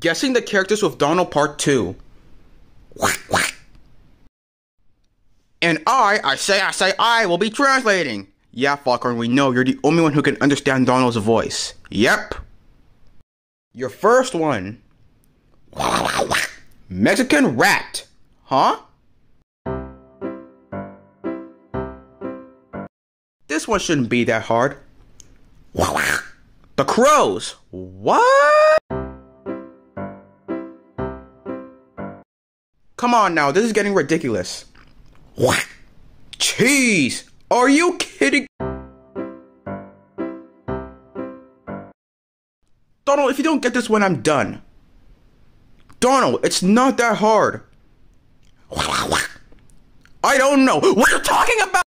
Guessing the characters with Donald Part 2. And I, I say, I say, I will be translating. Yeah, Foghorn, we know you're the only one who can understand Donald's voice. Yep. Your first one. Mexican rat. Huh? This one shouldn't be that hard. The crows. What? Come on now, this is getting ridiculous. What? Cheese! Are you kidding? Donald, if you don't get this one, I'm done. Donald, it's not that hard. I don't know. What are you talking about?